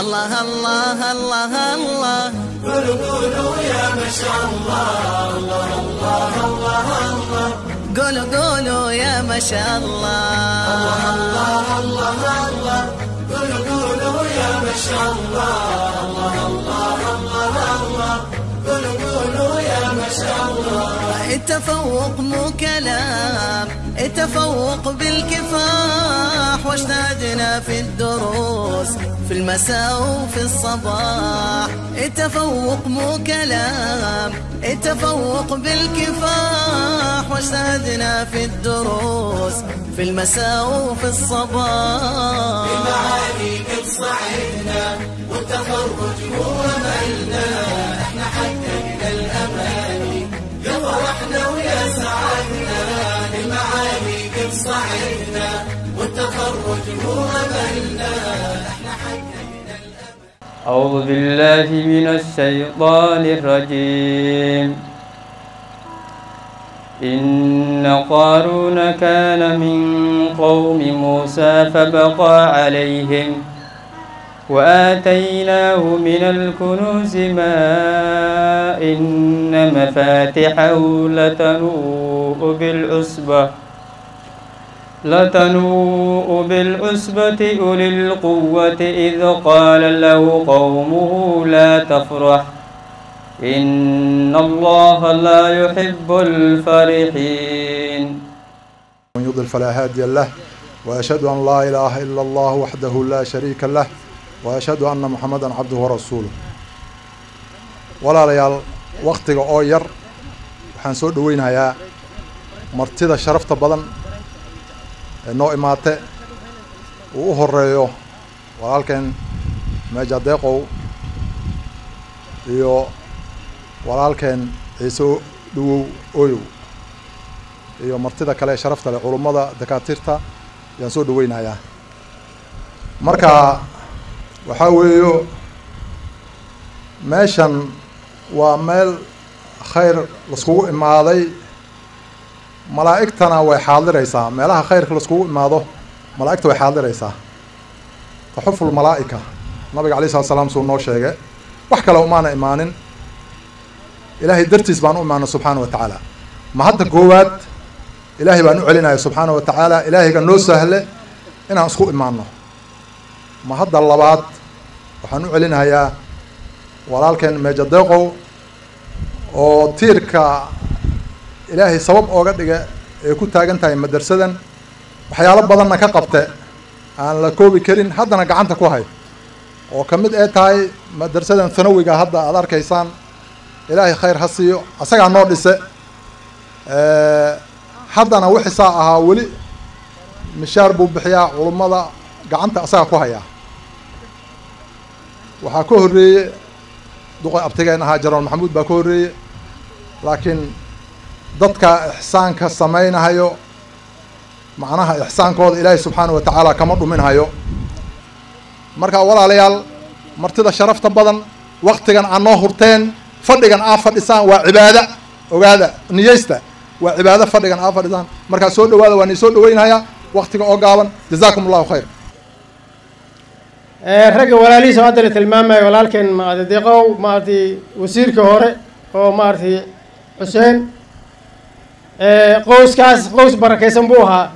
الله الله الله الله قولوا قولوا يا ما شاء الله الله الله الله الله قولوا قولوا يا ما شاء الله الله الله الله قولوا قولوا يا ما شاء الله الله الله الله الله قولوا قولوا يا ما شاء الله التفوق مو كلام التفوق بالكفاح واجتهدنا في الدروس في المساء وفي الصباح. التفوق مو كلام التفوق بالكفاح واجتهدنا في الدروس في المساء وفي الصباح. المعاني قد صعدنا والتخرج هو ملنا. أعوذ بالله من الشيطان الرجيم. إن قارون كان من قوم موسى فبقى عليهم وآتيناه من الكنوز ما إن مفاتحه لتنوء بالعصبة لتنوء بالعصبة أولي القوة إذ قال له قومه لا تفرح. إن الله لا يحب الفرحين. من يضل فلا هادي له وأشهد أن لا إله إلا الله وحده لا شريك له وأشهد أن محمدا عبده ورسوله. Wakhtiga oo yar waxaan soo dhoweynayaa martida sharafta badan ee noo imaate uu u horeeyo walaalkeen meeja deeqow iyo walaalkeen ciise dhawow oyow iyo martida kale ee sharafta leh culummada dakaatiirta ayaan soo dhoweynayaa marka waxaa weeyo meeshan waa meel khayr laiskugu imaaday malaa'igtana way xaadiraysaa. Meelaha khayrka laiskugu imaado malaa'igta way xaadiraysaa. Taxuful malaa'ika. Nabiga alay slat slam suu noo sheegay wax kale umaana imaanin. Ilaahay dartiis baan u imaanay subxaana wa tacaala. Ma hadda koowaad ilaahay baan u celinaya subxaana wa tacaala ilaahayga noo sahle inaan isku imaano ma hadda labaad waxaan u celinayaa walaalkeen meeja oo tiirka ilaahay sabab ooga dhiga ee ku taagan tahay madarsadan waxyaalo badanna ka qabte. Aan la koobi karin haddana gacanta ku hay. Oo ka mid ee tahay madarsadan thanawiga hadda aada arkaysaan ilaahay khayr ha siiyo asagaa noo dhise. Haddana wixisaa ahaa weli mishaar buu bixiyaa culummada gacanta asagaa ku hayaa. Waxaa ka horreeye duqoy abtigeen ahaa jaraal maxamuud baa ka horreeye laakiin dadka ixsaanka samaynahayo macnaha ixsaankooda ilaahay subxaana wa tacaala kama dhuminhayo marka walaalayaal martida sharafta badan waktigan aa noo hurteen fadhigan aa fadhisaan waa cibaada. Ogaada niyeysta waa cibaado fadhigan aa fadhisaan. Markaa soo dhawaada waa nii soo dhaweynhayaa waktiga oo gaaban. Jazaakum allahu khayr ragga walaalihiisa oo hadda la tilmaamayo walaalkeen maarata deeqow maaratay wasiirka hore oo maaratay xuseen qowskaas qows barakaysan buu ahaa.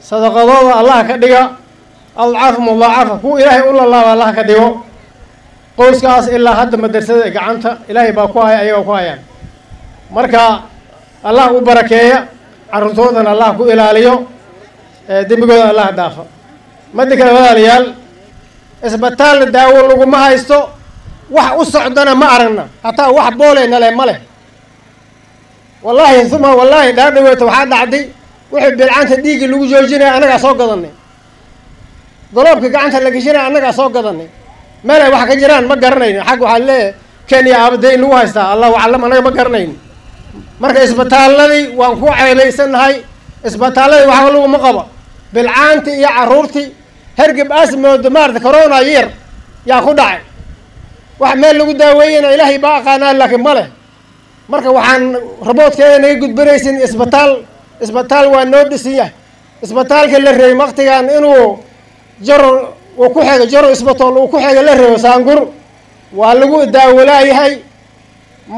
Sadaqadooda allaha ka dhiga adcafa mudaacafa kuwa ilaahay u lalaaba allaha ka dhigo. Qowskaas ilaa hadda madrasada gacanta ilaahay baa ku haya ayagaa ku hayaan marka allah u barakeeya carruurtoodana allah ku ilaaliyo dembigooda allah dhaafa madda kale walaalayaal isbitaalna daawo laguma haysto wax u socdana ma aragna. Hataa wax booleyna leh ma leh wallaahi uma wallaahi dhaadhaweeta waxaa dhacday wixii bilcanta dhiigga lagu joojinaya annagaa soo gadanay. Doloobka gacanta la geshinaya annagaa soo gadanay. Meelay wax ka jiraan ma garanayno xag waxaa leeyahay kenya aabadayn lagu haystaa. Allahu aclam annaga ma garanayno marka isbitaalladii waan ku ceebaysanahay isbitaalladii waxba laguma qabo bilcaanti iyo carruurtii hergeb asmooda maarata corona yar yaa ku dhacay. Wax meel lagu daaweeyena ilaahay baa aqaanaa laakiin ma leh marka waxaan raboodkeeda naga gudbanaysin isbitaal isbitaal waa noo dhisan yahay isbitaalka la reebay waktigan inuu jaro uu ku xego jaro isbitool uu ku xego la reebo saangur. Waa lagu daawolaayahay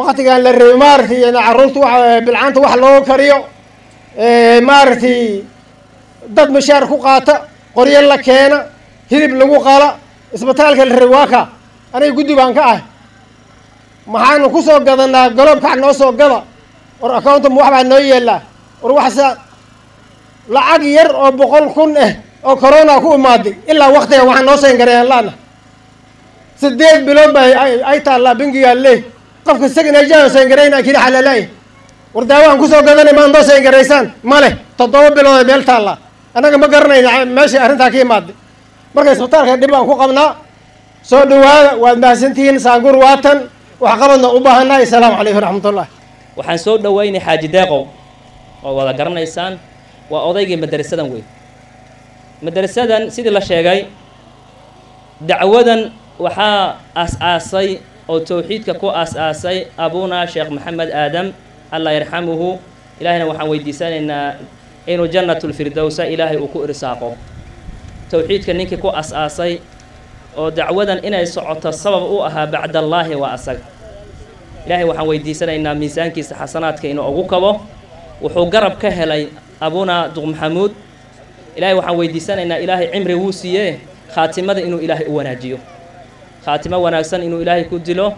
waktigan la reebay maaragtay carruurta wa bilcaanta wax looga kariyo maaragtay dad mashaar ku qaata qoryo la keena hilib lagu qala. Isbitaalka la reebay waa ka. Aniga guddi baan ka ahay maxaanu ku soo gadanaa galoobkax noo soo gada. War accountam wax baa noo yeelaa war waxsa lacag yar oo boqol kun ah oo corona ku imaaday. Ilaa waktigan waxaa noo sayn gareeyaan laana sideed bilood ba ay taallaa bangigaa leey. Qofka sagnajaan sayn garayna kiri xalalaay war daawaan ku soo gadanay maan noo sayn garaysaan male toddoba bilood meel taallaa. Annaga ma garanayna meesha arrintaa ka imaaday. Marka isbitaalka dhib aan ku qabnaa soo dhawaada waad mahadsantihiin saangur waatan waxqabadna u baahannahay asalaamu calaykum raxmatullah waxaan soo dhoweynay xaaji deeqow. Oo wada garanaysaan. Waa odaygii madarasadan weyn madarasadan sidii la sheegay dacwadan waxaa aas-aasay oo towxiidka ku aas-aasay abuna sheekh maxamed aadam allah yarxamuhu. Ilaahayna waxaan weydiisanaynaa inuu jannatulfirdowsa ilaahay uu ku irsaaqo. Towxiidka ninkii ku as-aasay oo dacwadan inay socoto sabab u ahaa bacdallaahi waa asaga. Ilaahay waxaan weydiisanaynaa miisaankiisa xasanaadka inuu ugu kabo. Wuxuu garab ka helay abuna duq maxamuud. Ilaahay waxaan weydiisanaynaa ilaahay cimri wuu siiyee khaatimada inuu ilaahay u wanaajiyo. Khaatimo wanaagsan inuu ilaahay ku dilo.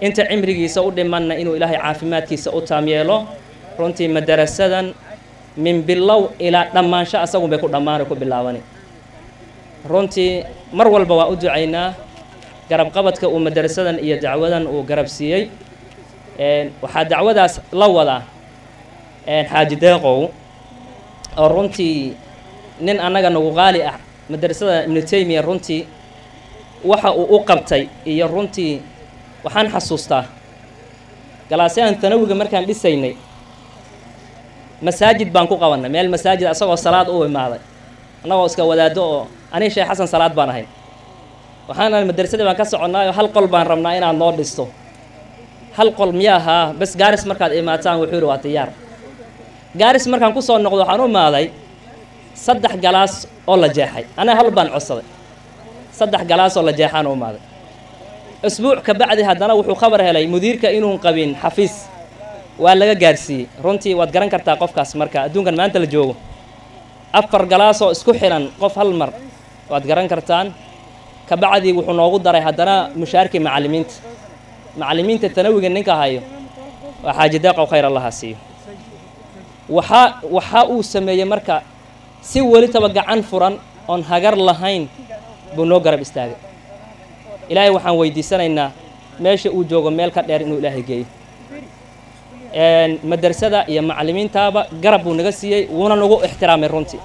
Inta cimrigiisa u dhimanna inuu ilaahay caafimaadkiisa u taam yeelo. Runtii madarasadan min bilow ilaa dhammaansho asagun bay ku dhammaanay ku bilaabani runtii mar walba waa u ducaynaa. Garab qabadka uu madarasadan iyo dacwadan uu garab siiyey. Waxaa dacwadaas la wadaa xaaji deeqow oo runtii nin annaga nagu qaali ah madarasada ibnu runtii waxa uu u qabtay iyo runtii waxaan xasuustaa. Galaasyahan tanawiga markaan dhisaynay masaajid baan ku qabannay meel masaajid asagoo salaad u imaaday annagoo iska wadaado oo aniga sheekh xasan salaad baan ahay. Madrasadii baan ka soconnaayo hal qol baan rabnaa inaad noo dhisto. Hal qol miya bas gaaris markaad imaataan wuxuu yidhi waa diyaar. Gaaris markaan ku soo noqdo waxaan u imaaday saddex galaas oo la jeexay. Aniga hal baan codsaday. Saddex galaas oo la jeexaan u imaaday usbuuc ka bacdi haddana wuxuu khabar helay mudiirka inuun qabin xafiis. Waa laga gaarsiiyey. Runtii waad garan kartaa qofkaas marka adduunkan maanta la joogo. Afar galaasoo isku xilan qof hal mar waad garan kartaan. Ka bacdi wuxuu noogu daray haddana mushaarkii macallimiinta macallimiinta tanawiga ninka hayo waa xaaji deeqow khayr allaha siiyo. Waxaa waxaa uu sameeyey marka si welitaba gacan furan oon hagar lahayn buu noo garab istaagay. Ilaahay waxaan weydiisanaynaa meesha uu joogo meel ka dheer inuu ilaahay geeyo. Madrasada iyo macallimiintaaba garab buu naga siiyey wuuna nagu ixtiraamay runtii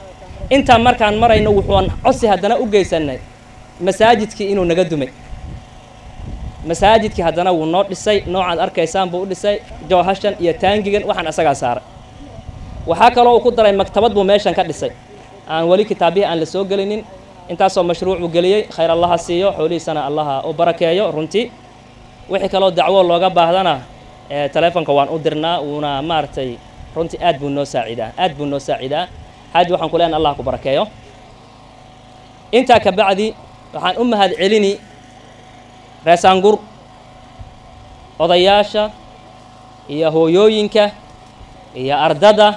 intaa markaan marayno wuxuun codsi haddana u geysanay masaajidkii inuu naga dumay. Masaajidkii haddana wuu noo dhisay noocaad arkaysaan buu u dhisay joohashan iyo taangigan waxaan isagaa saaray. Waxaa kaloo uu ku daray maktabad buu meeshan ka dhisay. Aan weli kitaabihii aan la soo gelinin intaasoo mashruuc buu geliyey khayr allaha siiyo xoolihiisana allaha u barakeeyo runtii wixii kaloo dacwo looga baahdana telefonka waan u dirnaa wuuna maaragtay runtii aad buu noo saacidaa aad buu noo saacidaa xaaji waxaan ku leenahay allah ku barakeeyo intaa ka bacdi waxaan u mahad celini reesaangur odayaasha iyo hooyooyinka iyo ardada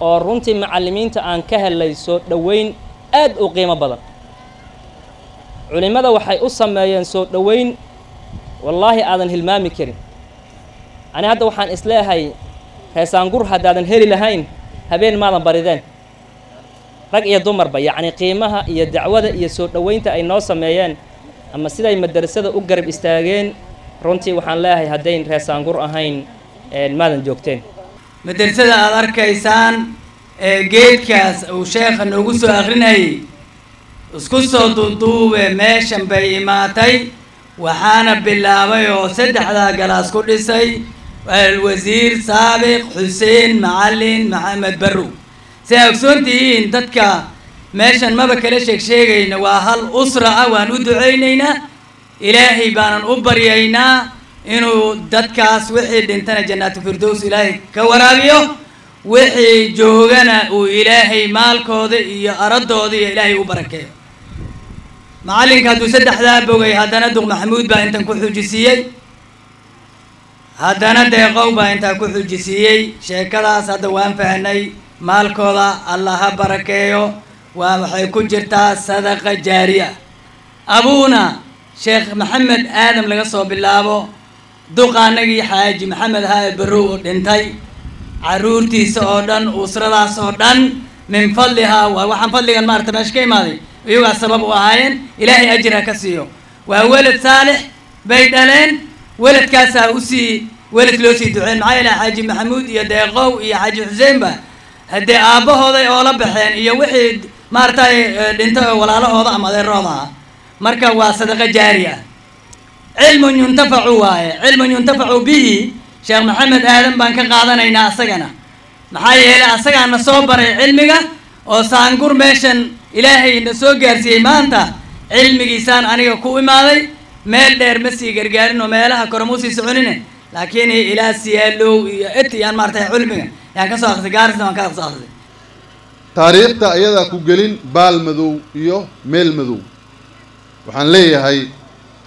oo runtii macallimiinta aan ka helay soo dhoweyn aad u qiimo badan. Culimmada waxay u sameeyeen soo dhoweyn wallaahi aadan hilmaami karin. Ani hadda waxaan isleehay reesaangur haddaadan heli lahayn habeen maadan barideen. Rag iyo dumarba yacni qiimaha iyo dacwada iyo soo dhoweynta ay noo sameeyeen ama siday madrasada u garab istaageen runtii waxaan leeyahay haddayn reesaangur ahayn maadan joogteen. Madrasada aada arkaysaan ee geedkaas uu sheekha noogu soo akrinayay isku soo duuduube meeshan bay imaatay waxaana bilaabay oo saddexdaa galaas ku dhisay alwasiir saabiq xuseen macalin maxamed barrow si ay ogsoon tihiin dadka meeshan maba kala sheeg sheegayna waa hal usra ah waan u ducaynaynaa ilaahay baanan u baryaynaa inuu dadkaas wixii dhintana jannaatu firdows ilaahay ka waraabiyo wixii joogana uu ilaahay maalkooda iyo aradooda iyo ilaahay u barakeeyo macallinka hadduu saddexdaa bogay haddana duq maxamuud baa intan ku xujisiiyey haddana deeqow baa intaa ku xujisiiyey sheekadaas hadda waan fahnay maalkooda alla ha barakeeyo waa waxay ku jirtaa sadaqa jaariya. Abuuna sheekh maxamed aadam laga soo bilaabo duqaanagii xaaji maxamed haa barrow oo dhintay. Caruurtiisa oo dhan usradaas oo dhan min fadlihaa waa waxaan fadligan maarata meesha ka imaaday iyagaa sabab u ahaayeen ilaahay ajir ka siiyo. Waa welad saalix bay dhaleen weladkaasaa u sii welad loo sii duceen. Maxaa yeele xaaji maxamuud iyo deeqow iyo xaaji xuseenba haddee aabbahooday oola baxeen iyo wixii maaragtay dhintay oo walaalahooda ama adeerahooda ah marka waa sadaqa jaari ah cilmun yuntafacu waaye. Cilmun yuntafacu bihi sheekh maxamed aadan baan ka qaadanaynaa asagana. Maxaa yeelay asagaa na soo baray cilmiga oo saangur meeshan ilaahay na soo gaarsiiyey maanta. Cilmigiisaan aniga ku imaaday meel dheer ma sii gargaarin oo meelaha kore ma u sii soconine laakiin ilaa siyaalow iyo et yaan maaratay cilmiga yaan ka soo akhrisay gaarisna waan ka soo akhrisay taariikhta ayadaa ku gelin baal madow iyo meel madow waxaan leeyahay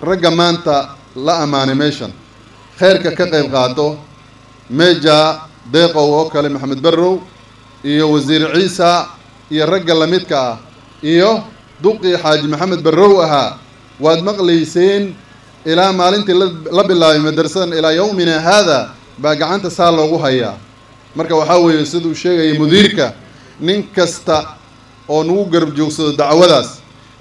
ragga maanta la ammaanay meeshan khayrka ka qayb qaato meja deeqow oo kale maxamed barrow iyo wasiir ciisa iyo ragga lamidka ah iyo duqii xaaji maxamed barrow ahaa waad maqlayseen ilaa maalintii la bilaabay madrasadan ilaa yawmina haada baa gacanta saa loogu hayaa. Marka waxaa weeye siduu sheegaya mudiirka nin kasta oo nagu garab joogsado dacwadaas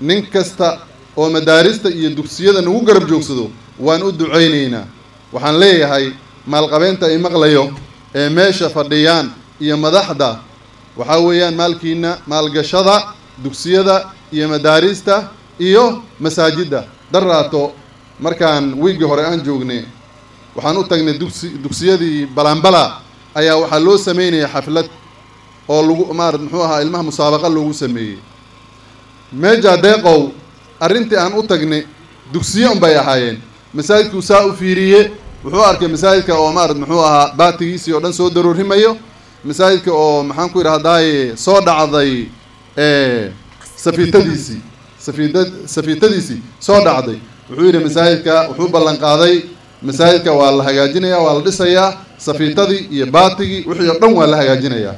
nin kasta oo madaarista iyo dugsiyada nagu garab joogsado waan u ducaynaynaa waxaan leeyahay maalqabeynta ay maqlayo ee meesha fadhiyaan iyo madaxda waxaa weeyaan maalkiina maalgashada dugsiyada iyo madaarista iyo masaajidda. Daraato markaan wiiggii hore aan joognay waxaan u tagnay dugsi dugsiyadii balanbala ayaa waxaa loo sameynaya xaflad oo lagu maarad muxuu ahaa ilmaha musaabaqa loogu sameeyey meja deeqow arrintii aan u tagnay dugsiye unbay ahaayeen. Masaajidkuu saa u fiiriye wuxuu arkay masaajidka oo maarad muxuu ahaa baatigiisii oo dhan soo daroorimayo masaajidka oo maxaan ku yidhahdaaye soo dhacday safiitadiisii. safiita safiitadiisii soo dhacday. Wuxuu yidhi masaajidka wuxuu ballan qaaday. Masaajidka waa la hagaajinayaa waa la dhisayaa. Safiitadii iyo baatigii wixii o dhan waa la hagaajinayaa.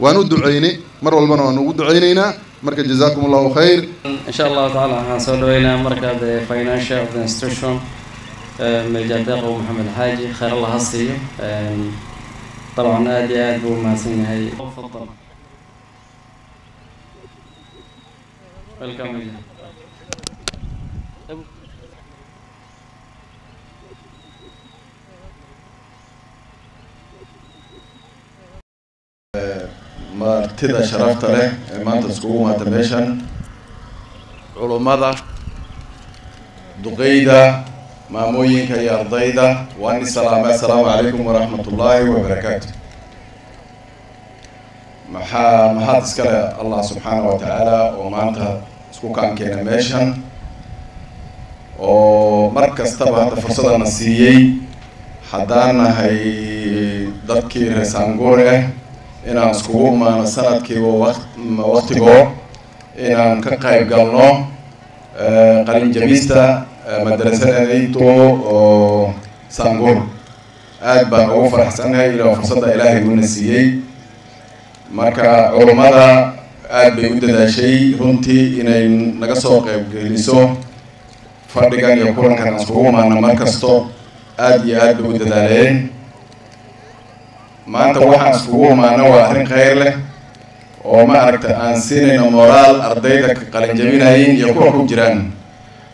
Waan u ducaynay. Mar walbana waan ugu ducaynaynaa. Marka jazakum allahu khayr. Insha allahu tacala waxaan soo dhaweynaa marka the eh, financial of the institution eh, mejadeeqow maxamed xaaji khayr allaha siiyo eh, dabcan aada iyo aada buu mahadsan yahay. Welcome. Martida sharafta leh ee maanta iskugu maata meeshan. Culummada duqeyda maamooyinka iyo ardayda waan isalaamay assalaamu calaykum waraxmat ullaahi wabarakaatu maxaa maxaad iskale allah subxaana wa tacaala oo maanta isku kaankeena meeshan. Oo mar kastaba hadda fursadana siiyey haddaan nahay dadkii reer saanguur ah inaan iskugu imaano sanadkiiba waq waqtigoo inaan ka qayb galno qalin jabista madrasadayto oo saanguur aad baan ugu faraxsanahay ilaa fursadda ilaahay uuna siiyey marka culummada aad bay u dadaashay runtii inay naga soo qayb geliso fadhigan iyo kulankan iskugu imaano mar kasto aad iyo aad bay u dadaaleen. Maanta waxaan iskugu imaano waa arrin khayr leh oo ma aragta aan siinayno moraal ardayda qalinjabinayin iyo kuwa ku jiraan.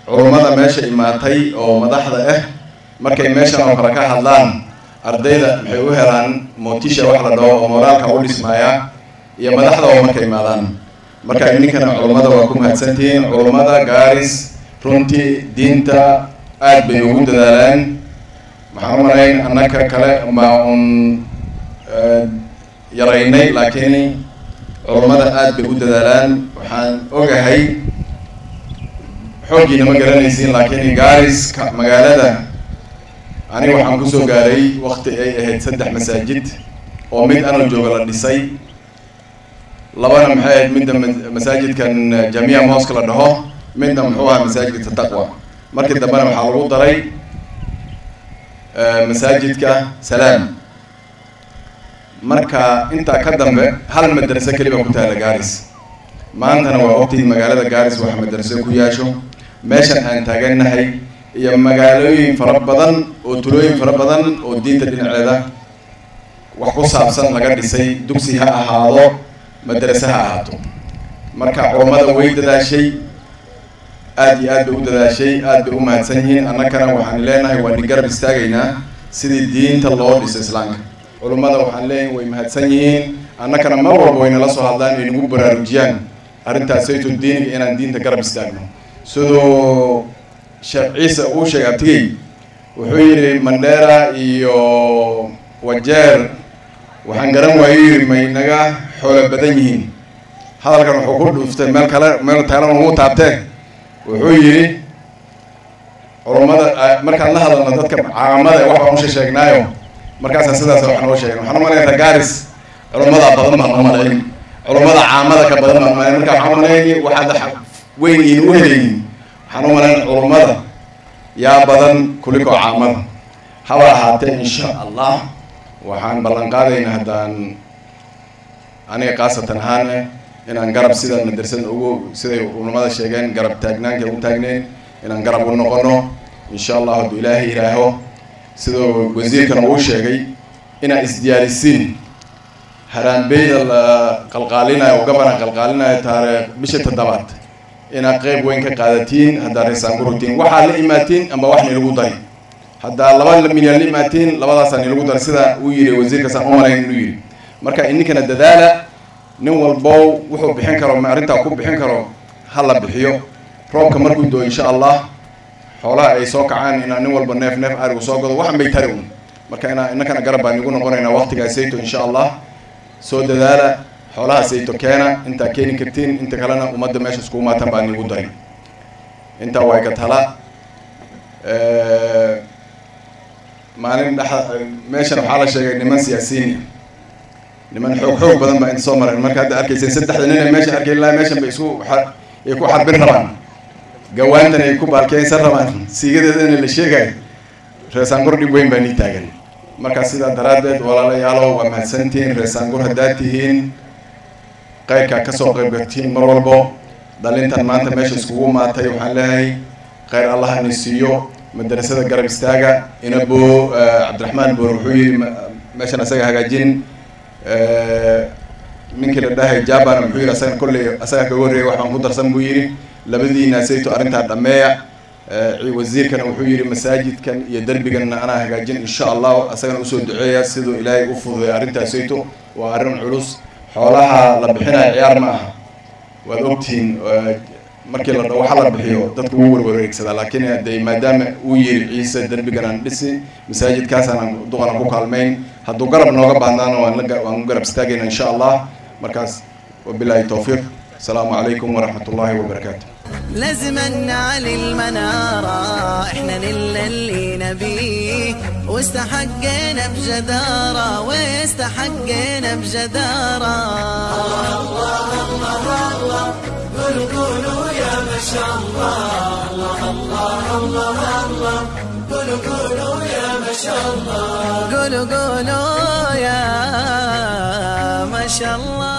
Culummada meesha imaatay oo madaxda ah markay meeshan oo kale ka hadlaan ardayda maxay u helaan mootisha wax la dhaho oo moraalka u dhismaaya iyo madaxda oo marka imaadaan marka ninkana culummada waa ku mahadsantihiin culummada gaaris runtii diinta aad bay ugu dadaalaan. Waxaan u malayn annaka kale ma un yaraynay laakiin culummada aad bay u dadaalaan. Waxaan ogahay xooggiina ma garanaysiin laakiin gaariska magaalada aniga waxaan ku soo gaaray wakti ay ahayd saddex masaajid oo mid anoo jooga la dhisay. Labana maxay ahayd midda ma- masaajidkan jamiica mooska la dhaho midna muxuu ahaa masaajidka taqwa. Markii dambena waxaa lagu daray eh, masaajidka salaam. Marka intaa ka dambe hal madraso keliba ku taala gaaris maantana waa ogtiin magaalada gaaris waxa madraso ku yaasho. Meeshan aan taagannahay iyo magaalooyin fara badan oo tulooyin fara badan oo diinta dhinaceeda wax ku saabsan laga dhisay. Dugsi ha ahaado madrase ha ahaato. Marka culummada way dadaashay aad iyo aad bay u dadaashay aad bay u mahadsan yihiin. Annagana waxaan leenahay waa ni garab istaagaynaa sidii diinta loo dhiso islaamka. Culummada waxaan leeyahay way mahadsan yihiin. Annagana mar walba way nala soo hadlaan ay nagu baraarujiyaan. Arrintaas saytu diiniga inaan diinta garab istaagno. Siduu sheekh ciise uu sheegay abtigey wuxuu yidhi mandheera iyo wajeer waxaan garan waayo yidhi may naga xoolo badan yihiin. Hadalkan wuxuu ku dhuuftay meel kale meel taalan ugu taabtee wuxuu yidhi culummada ah, markaan la hadalno dadka caamada wax baan usha sheegnaayo markaasaan sidaas wax noo sheegin waxaan umalayn ragaaris culummada badan baan umalayn culummada caamada ka badan baan umalayn marka waxaan umalayn waxaad xa- weyn iin u helaynin waxaan umalayn culummada yaa badan kulikoo caamada haba ahaatee insha allah. Waxaan ballan qaadaynaa haddaan. Aniga khaasatan ahaan eh inaan garab sida madrasada ugu siday culamada sheegeen garab taagnaanka u taagneen inaan garab u noqono. Insha allah hadduu ilaahay yihaaho siduu wasiirkan uu sheegay inaa isdiyaarisiin haraanbeyda la qalqaalinayo gabana qalqaalinayo taariikh bisha toddobaad inaad qeyb weyn ka qaadatiin haddaad reesaan ku rutiin waxaad la imaatiin amba wax nilagu dari. Haddaa laba milyan la imaatiin labadaasaa nilagu dari sida uu yidhi wasiirka saan u malayn inuu yidhi. Marka ininkana dadaala nin walbow wuxuu bixin karo arrintaa ku bixin karo ha la bixiyo. Roobka markuu doo insha allah xoolaha ay soo kacaan inaa nin walba neef neef arigu soo gado waxan bay tari un marka inaa innakana garab baan igu noqonaynaa waqtigaa sayto insha allah. Soo dadaala xoolaha sayto keena intaa keeni kartiin inta kalena ummadda meesha iskugu maatan baan igu dari intaa waa ka tala Eh, maalin dhexa meeshan waxaa la sheegay niman siyaasiyiin niman xoog xoog badan baa inta soo mareen marka hadda arkayseen saddexda nin ee meesha arkay ilaa meeshan bay isku ay ku xarbin rabaan. Gawaantan ay ku baalkeensan rabaan. Siigadeedana la sheegayo reesaangur dhib weyn baa nii taagan. Marka sidaa daraaddeed walaalayaalow waa mahadsantihiin reesaangur haddaad tihiin qayrkaa ka soo qaybgatiin mar walbo dhalintan maanta meesha iskugu maatay waxaan leeyahay khayr allah ni siiyo madrasada garab istaaga. Inabo cabdiraxmaan boor wuxuu ma- meeshan asaga hagaajin. Eh, ninkii la dhahay jaban wuxuu yidhi asaga kolley asaga kaga horreeyay wax baan ku darsan buu yidhi. Labadiina sayto arrintaa dhammeeya Eh, wasiirkana wuxuu yidhi masaajidkan iyo derbiganna anaa hagaajin insha allah asagana u soo duceeya siduu ilaahay u fududay arrintaa sayto waa arrin culus xoolaha la bixinaya ciyaar ma aha. Waad ogtihiin markii la waxa la bixiyo dadku wuu warwareegsadaa laakiin de maadaama uu yiri ciise derbigan aan dhisi masaajidkaasaan duqana ku kaalmayn hadduu garab nooga baahnaana waan la ga- waan u garab istaagayna insha allah. Markaas wabilaahi towfiiq asalaamu calaykum waraxmat ullaahi wabarakaatu لازم نعلي المنارة. إحنا نلنا اللي نبيه واستحقينا بجدارة. واستحقينا بجدارة. الله الله الله قولوا قولوا يا ما شاء الله. الله الله الله الله. قولوا قولوا يا ما شاء الله. قولوا قولوا يا ما شاء الله.